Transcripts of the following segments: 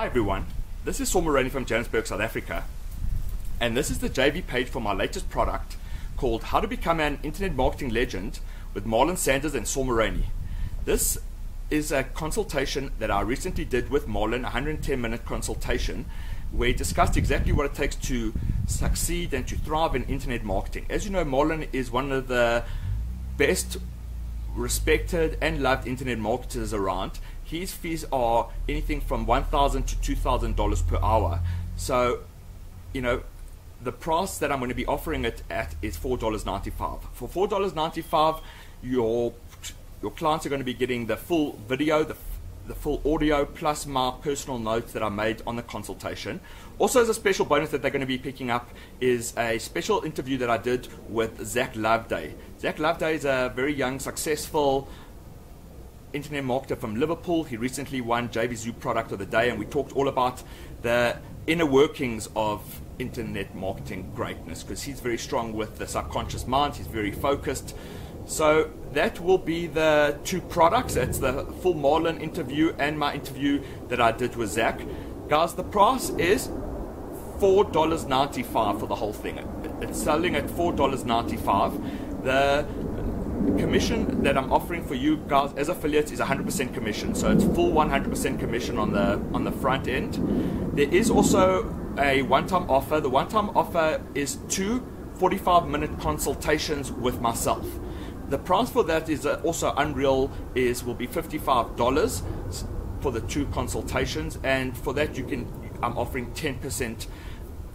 Hi everyone, this is Saul from Johannesburg, South Africa, and this is the JV page for my latest product called How to Become an Internet Marketing Legend with Marlon Sanders and Saul. This is a consultation that I recently did with Marlon, a 110 minute consultation, where he discussed exactly what it takes to succeed and to thrive in internet marketing. As you know, Marlon is one of the best respected and loved internet marketers around. His fees are anything from 1,000 to $2,000 per hour. So, you know, the price that I'm going to be offering it at is $4.95. For $4.95, your your clients are going to be getting the full video, the, the full audio, plus my personal notes that I made on the consultation. Also, as a special bonus that they're going to be picking up is a special interview that I did with Zach Loveday. Zach Loveday is a very young, successful internet marketer from Liverpool. He recently won JVZoo Product of the Day, and we talked all about the inner workings of internet marketing greatness because he's very strong with the subconscious mind, he's very focused. So that will be the two products. It's the full Marlon interview and my interview that I did with Zach. Guys, the price is $4.95 for the whole thing. It's selling at $4.95. The commission that I'm offering for you guys as affiliates is 100% commission. So it's full 100% commission on the on the front end. There is also a one-time offer. The one-time offer is two 45-minute consultations with myself. The price for that is uh, also unreal. Is will be $55 for the two consultations, and for that you can. I'm offering 10%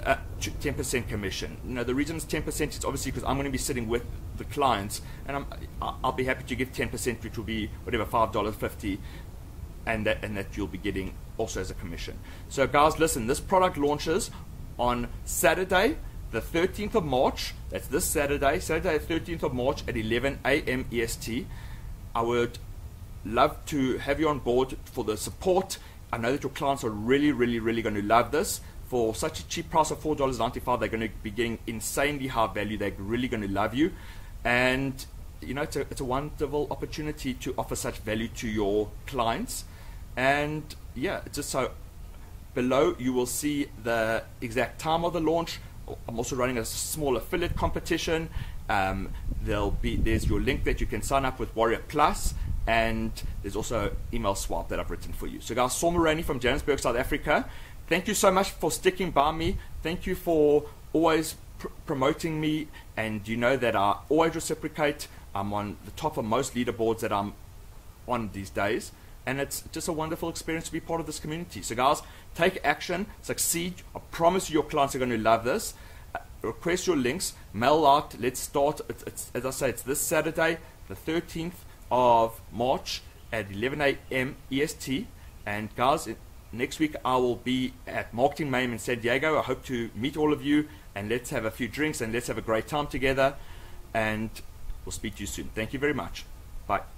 uh, 10% commission. You know, the reason it's 10% is obviously because I'm going to be sitting with the clients, and I'm, I'll be happy to give 10%, which will be whatever $5.50, and that and that you'll be getting also as a commission. So, guys, listen, this product launches on Saturday, the 13th of March. That's this Saturday, Saturday, the 13th of March at 11 a.m. EST. I would love to have you on board for the support. I know that your clients are really, really, really going to love this for such a cheap price of $4.95, they're going to be getting insanely high value. They're really going to love you. And, you know, it's a, it's a wonderful opportunity to offer such value to your clients. And, yeah, just so below you will see the exact time of the launch. I'm also running a small affiliate competition. Um, there'll be there's your link that you can sign up with Warrior Plus, and there's also email swap that I've written for you. So, guys, Saul Maraney from Johannesburg, South Africa. Thank you so much for sticking by me. Thank you for always pr- promoting me, and you know that I always reciprocate. I'm on the top of most leaderboards that I'm on these days, and it's just a wonderful experience to be part of this community. So, guys, take action, succeed. I promise you, your clients are going to love this. Uh, request your links, mail out. Let's start. It's, it's, as I say, it's this Saturday, the 13th of March at 11 a.m. EST. And guys, Next week, I will be at Marketing Mayhem in San Diego. I hope to meet all of you and let's have a few drinks and let's have a great time together. And we'll speak to you soon. Thank you very much. Bye.